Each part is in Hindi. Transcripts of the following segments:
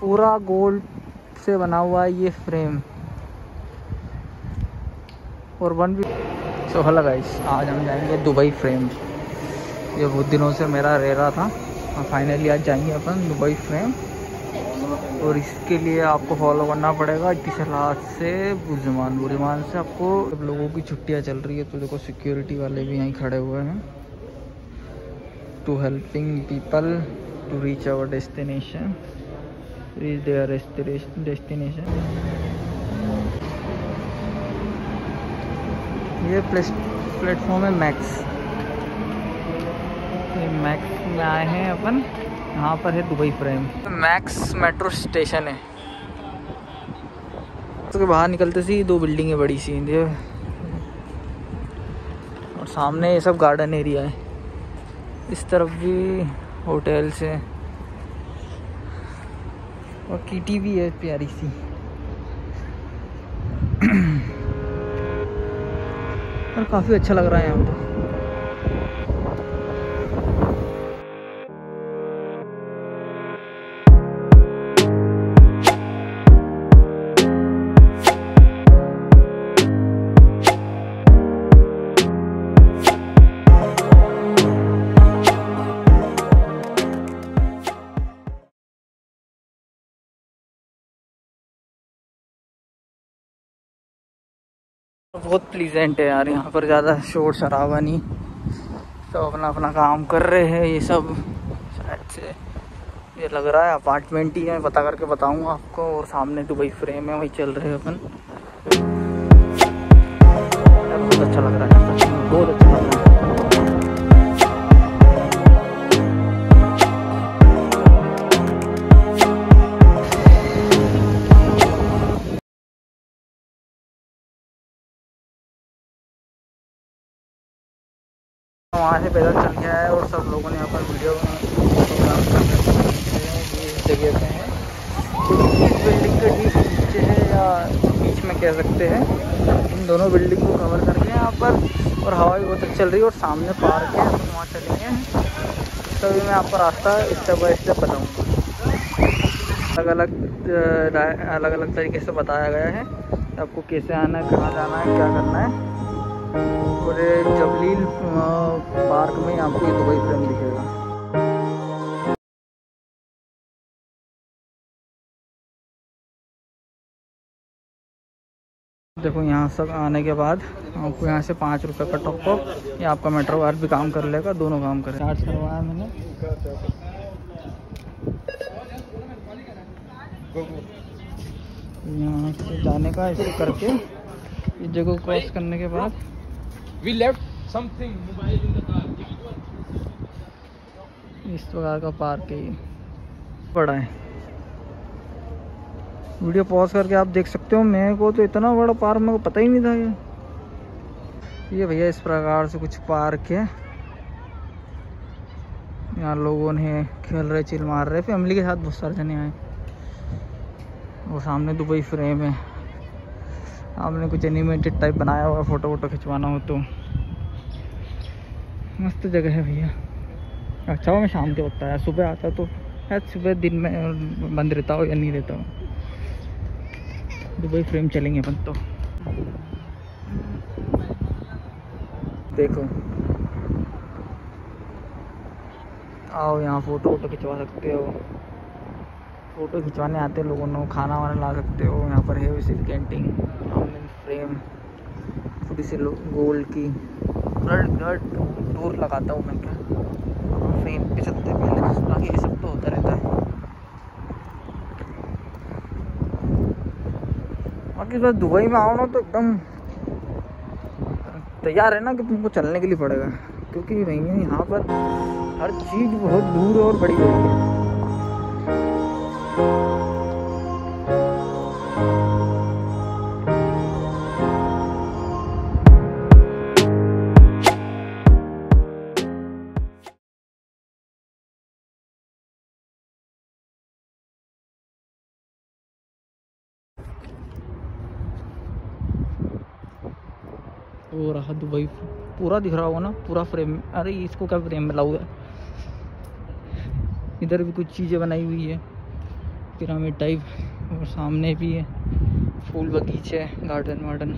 पूरा गोल्ड से बना हुआ है ये फ्रेम। और वन भी सो हेलो गाइस आज हम जाएँगे दुबई फ्रेम। ये बहुत दिनों से मेरा रह रहा था। और फाइनली आज जाएँगे अपन दुबई फ्रेम। और इसके लिए आपको फॉलो करना पड़ेगा। इतिसलात से बुजमान बुजमान से आपको जब लोगों की छुट्टियाँ चल रही है। तो देखो सिक्योरिटी वाले भी यहीं खड़े हुए हैं। To helping people to reach our destination reach their destination ये प्लेटफॉर्म है मैक्स ये मैक्स में आए हैं अपन। यहाँ पर है Dubai Frame Max metro station है। उसके तो बाहर निकलते सी दो बिल्डिंग है बड़ी सी और सामने ये सब गार्डन एरिया है। इस तरफ़ भी होटल्स है। और कीटी भी है प्यारी सी। और काफ़ी अच्छा लग रहा है यहाँ पर बहुत प्लीजेंट है यार, यहाँ पर ज़्यादा शोर शराबा नहीं। सब अपना अपना काम कर रहे हैं ये सब। शायद से ये लग रहा है अपार्टमेंट ही है, पता करके बताऊँगा आपको। और सामने दुबई फ्रेम है, वही चल रहे हैं अपन। बहुत अच्छा लग रहा है बहुत अच्छा। वहाँ से पैदल चल गया है और सब लोगों ने यहाँ पर वीडियो जगह बिल्डिंग के ठीक नीचे है या बीच में कह सकते हैं। इन दोनों बिल्डिंग को कवर करके यहाँ पर और हवा भी बहुत अच्छी चल रही है और सामने पार्क है तो वहाँ चलेंगे तभी मैं आपको रास्ता स्टेप बाई स्टेप बताऊँगा। अलग अलग अलग अलग तरीके से बताया गया है आपको कैसे आना है, कहाँ जाना है, क्या करना है। और जबलील पार्क में आपको ये दुबई फ्रेम दिखेगा। देखो यहाँ सब आने के बाद आपको यहाँ से पाँच रुपये का टॉप टॉप या आपका मेट्रो वार भी काम कर लेगा दोनों काम करे चार्ज करवाया मैंने। यहाँ से जाने का ऐसे करके इस जगह क्रॉस करने के बाद। We left something. mobile in the car. इस प्रकार का पार्क है ये। बड़ा है। वीडियो पॉज करके आप देख सकते हो। मेरे को तो इतना बड़ा पार्क मेरे को पता ही नहीं था ये। ये भैया इस प्रकार से कुछ पार्क है। यहाँ लोगों ने खेल रहे, चिल मार रहे। फैमिली के साथ बहुत सारे जने आए। वो सामने दुबई फ्रेम है। आपने कुछ एनिमेटेड टाइप बनाया हुआ फ़ोटो वोटो खिंचवाना हो तो। मस्त जगह है भैया। अच्छा हो मैं शाम के वक्त आया, सुबह आता तो शायद सुबह दिन में बंद रहता हो या नहीं रहता हो। दुबई फ्रेम चलेंगे अपन तो। देखो। आओ यहाँ फ़ोटो वोटो खिंचवा सकते हो। फ़ोटो खिंचवाने आते लोगों को खाना वाना ला सकते हो, यहाँ पर है वैसे कैंटीन फ्रेम थोड़ी सी गोल्ड की। दूर लगाता हूँ मैं क्या। फ्रेम पे चलते पहले बाकी ये सब तो होता रहता है। बाकी बस दुबई में आओ ना तो एकदम तैयार है ना कि तुमको चलने के लिए पड़ेगा। क्योंकि भैया यहाँ पर हर चीज़ बहुत दूर और बड़ी बड़ी है। वो रहा दुबई पूरा दिख रहा होगा ना, पूरा फ्रेम, अरे इसको क्या फ्रेम हुआ है इधर भी कुछ चीज़ें बनाई हुई है, पिरामिड टाइप, और सामने भी है, फूल बगीचे, गार्डन वार्डन।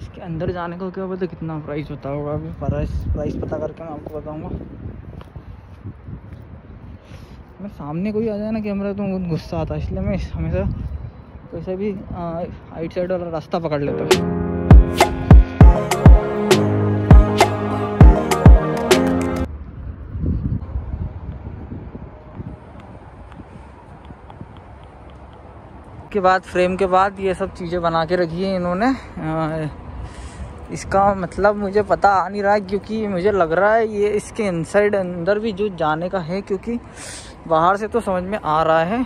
इसके अंदर जाने को क्या पता कितना प्राइस होता होगा, अभी प्राइस प्राइस पता करके मैं आपको बताऊँगा। मैं सामने कोई आ जाए ना कैमरा तो बहुत गुस्सा आता है, इसलिए मैं हमेशा कैसे भी आइट साइड वाला रास्ता पकड़ लेता हूँ। के बाद फ्रेम के बाद ये सब चीज़ें बना के रखी है इन्होंने। इसका मतलब मुझे पता आ नहीं रहा, क्योंकि मुझे लग रहा है ये इसके इनसाइड अंदर भी जो जाने का है, क्योंकि बाहर से तो समझ में आ रहा है।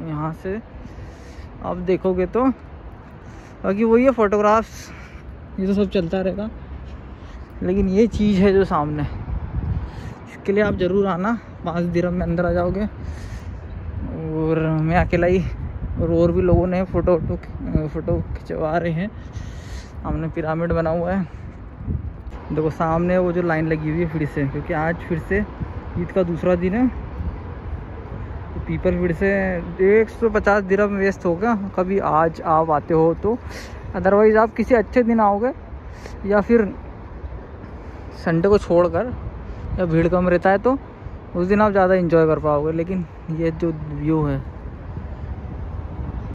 यहाँ से आप देखोगे तो। बाकी वही है फोटोग्राफ्स ये तो सब चलता रहेगा। लेकिन ये चीज़ है जो सामने। इसके लिए आप ज़रूर आना। पाँच दिरम में अंदर आ जाओगे। और मैं अकेला ही, और और भी लोगों ने फ़ोटो वोटो फ़ोटो खिंचवा रहे हैं। हमने पिरामिड बना हुआ है। देखो, सामने वो जो लाइन लगी हुई है फिर से, क्योंकि आज फिर से ईद का दूसरा दिन है। पीपल फिर से एक सौ पचास दिरम वेस्ट होगा कभी आज आप आते हो तो। अदरवाइज़ आप किसी अच्छे दिन आओगे या फिर संडे को छोड़कर या भीड़ कम रहता है तो उस दिन आप ज़्यादा इंजॉय कर पाओगे। लेकिन ये जो व्यू है,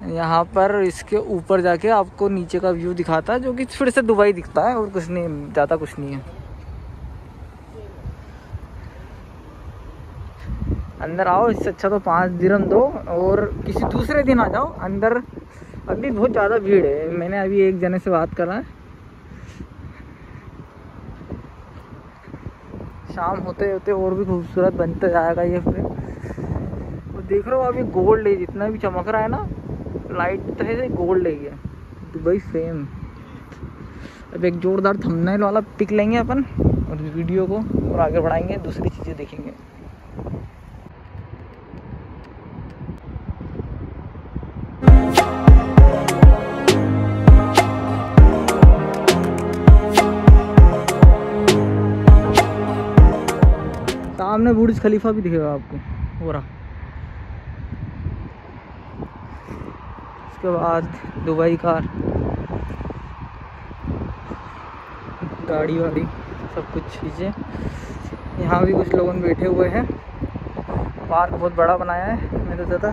यहाँ पर इसके ऊपर जाके आपको नीचे का व्यू दिखाता है, जो कि फिर से दुबई दिखता है और कुछ नहीं, ज़्यादा कुछ नहीं है। अंदर आओ, इससे अच्छा तो पाँच दिरम दो, और किसी दूसरे दिन आ जाओ, अंदर अभी बहुत ज़्यादा भीड़ है। मैंने अभी एक जने से बात करा है। शाम होते होते और भी खूबसूरत बनते जाएगा ये फिर। और देख रहे हो अभी गोल्ड है, जितना भी चमक रहा है ना लाइट है गोल्ड है ये। दुबई फ्रेम अब एक जोरदार थंबनेल वाला पिक लेंगे अपन, और वीडियो को, और आगे बढ़ाएँगे, दूसरी चीज़ें देखेंगे। सामने बुर्ज खलीफा भी दिखेगा आपको हो रहा उसके बाद दुबई कार। गाड़ी वाड़ी, सब कुछ चीज़ें। यहाँ भी कुछ लोग बैठे हुए हैं। पार्क बहुत बड़ा बनाया है मेरे ज़्यादा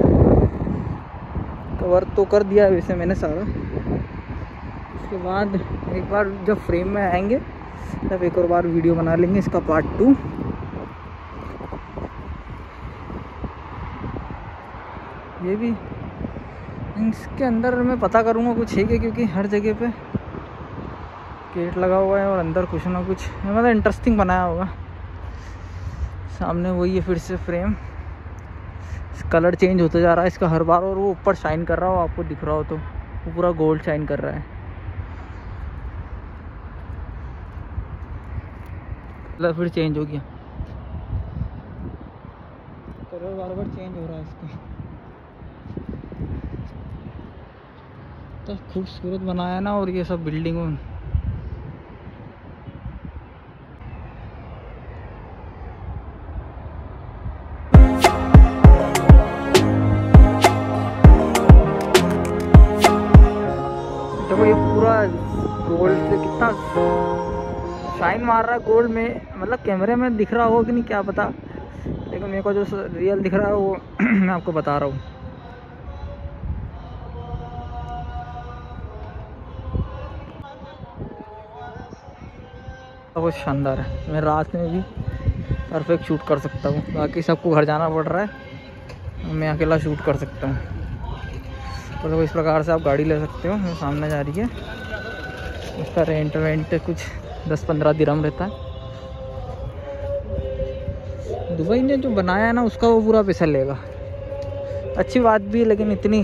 कवर तो कर दिया है वैसे मैंने सारा। उसके बाद एक बार जब फ्रेम में आएँगे, तब एक और बार वीडियो बना लेंगे, इसका पार्ट टू ये भी इसके अंदर मैं पता करूँगा कुछ है क्या, क्योंकि हर जगह पे गेट लगा हुआ है और अंदर कुछ ना कुछ मतलब इंटरेस्टिंग बनाया होगा। सामने वही है फिर से फ्रेम कलर चेंज होता जा रहा है इसका हर बार, और वो ऊपर शाइन कर रहा हो, आपको दिख रहा हो तो। वो पूरा गोल्ड शाइन कर रहा है। कलर फिर चेंज हो गया। कलर बार बार चेंज हो रहा है इसका। तो खूबसूरत बनाया ना और ये सब बिल्डिंग पूरा गोल्ड शाइन मार रहा है गोल्ड में। मतलब कैमरे में दिख रहा होगा कि नहीं, क्या पता। लेकिन मेरे को जो रियल दिख रहा है वो मैं आपको बता रहा हूँ। बहुत शानदार है। मैं रात में भी परफेक्ट शूट कर सकता हूँ। बाकी सबको घर जाना पड़ रहा है। मैं अकेला शूट कर सकता हूँ। तो देखो, इस प्रकार से आप गाड़ी ले सकते हो। सामने जा रही है। उसका रेंट वेंट कुछ दस पंद्रह दिरम रहता है। दुबई ने जो बनाया है ना, उसका वो पूरा पैसा लेगा। अच्छी बात भी है, लेकिन इतनी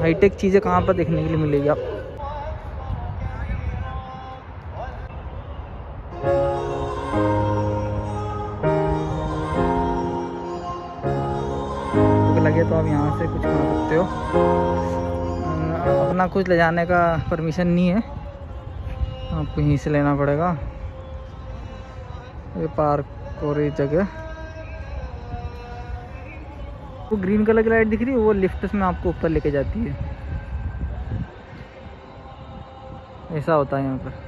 हाईटेक चीज़ें कहाँ पर देखने के लिए मिलेगी आप तो आप यहाँ से कुछ खा सकते हो। अपना कुछ ले जाने का परमिशन नहीं है। आपको यहीं से लेना पड़ेगा। ये पार्क और ये जगह। वो ग्रीन कलर की लाइट दिख रही है, वो लिफ्ट में आपको ऊपर लेके जाती है। ऐसा होता है यहाँ पर।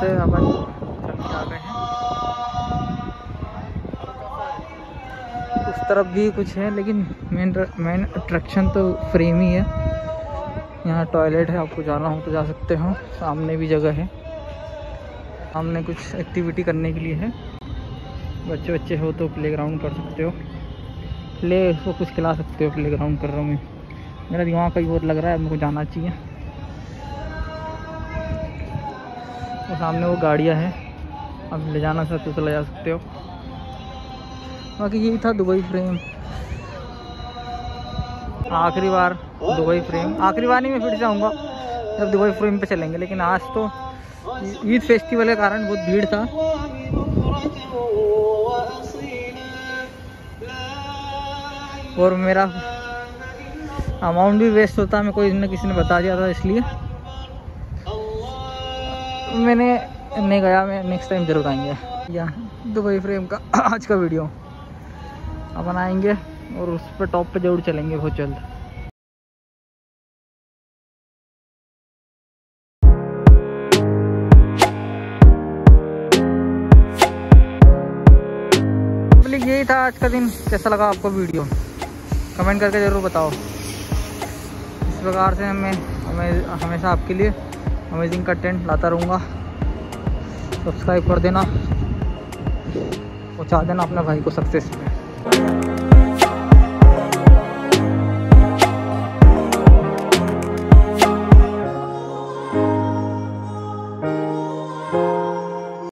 से अपन चल के आ गए हैं उस तरफ़ भी कुछ है, लेकिन मेन मेन अट्रैक्शन तो फ्रेम ही है। यहाँ टॉयलेट है, आपको जाना हो तो जा सकते हो। सामने भी जगह है। सामने कुछ एक्टिविटी करने के लिए है। बच्चे बच्चे हो तो प्ले ग्राउंड कर सकते हो। प्ले उसको कुछ खिला सकते हो प्ले ग्राउंड कर रहा हूँ मैं। मेरा दिमाग कहीं और लग रहा है को जाना चाहिए। और सामने वो गाड़ियाँ हैं। अब ले जाना चाहते तो ले जा सकते हो। बाकी यही था दुबई फ्रेम। आखिरी बार दुबई फ्रेम। आखिरी बार नहीं, मैं फिर जाऊँगा जब दुबई फ्रेम पे चलेंगे, लेकिन आज तो ईद फेस्टिवल के कारण बहुत भीड़ था। और मेरा अमाउंट भी वेस्ट होता, मैं कोई न किसी ने बता दिया था, इसलिए। मैंने नहीं गया, मैं नेक्स्ट टाइम ज़रूर आएँगे। या, दुबई फ्रेम का आज का वीडियो अपन आएँगे और उस पर टॉप पे ज़रूर चलेंगे बहुत जल्द। यही था आज का दिन। कैसा लगा आपको वीडियो कमेंट करके ज़रूर बताओ। इस प्रकार से मैं हमें, हमेशा आपके लिए अमेजिंग कंटेंट लाता रहूँगा। सब्सक्राइब कर देना। पहुँचा देना अपने भाई को सक्सेस में।